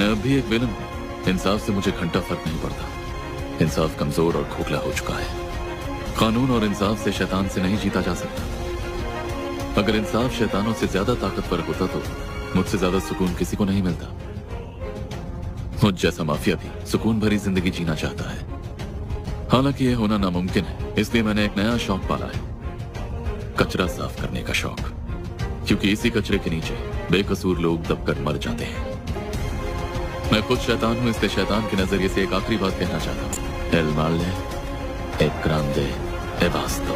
मैं अब भी एक विलन इंसाफ से मुझे घंटा फ़र्क नहीं पड़ता। इंसाफ कमज़ोर और खोखला हो चुका है। कानून और इंसाफ से शैतान से नहीं जीता जा सकता। अगर इंसाफ शैतानों से ज़्यादा ताकतवर होता तो मुझसे ज़्यादा सुकून किसी को नहीं मिलता। मुझ जैसा माफिया भी सुकून भरी ज़िंदगी जीना चाहता है। हालाँकि यह होना नामुमकिन है, इसलिए मैंने एक नया शौक पाला है। कचरा साफ़ करने का शौक। क्योंकि इसी कचरे के नीचे बेकसूर लोग दबकर मर जाते हैं। मैं खुद शैतान हूँ, इसलिए शैतान के नज़रिए से एक आखिरी बात कहना चाहता हूँ। एल माले एक क्रांति, ए वास्तो